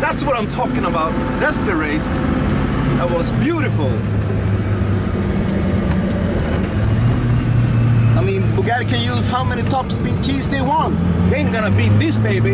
That's what I'm talking about. That's the race. That was beautiful. I mean, Bugatti can use how many top speed keys they want. They ain't gonna beat this, baby.